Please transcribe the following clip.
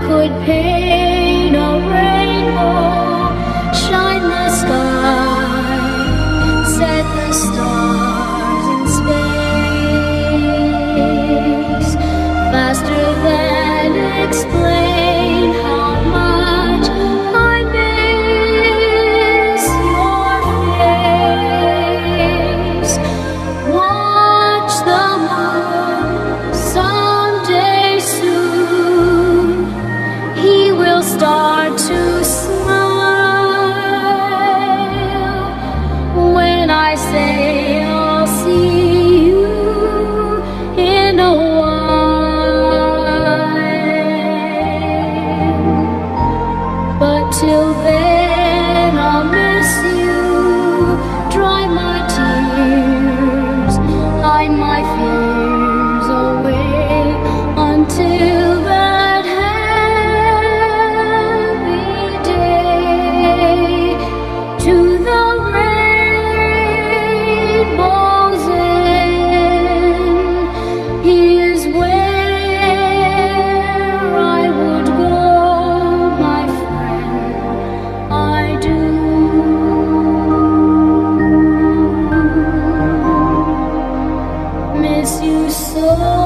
could pay. start to smile when I say I'll see you in a while. But till then, I'll. So.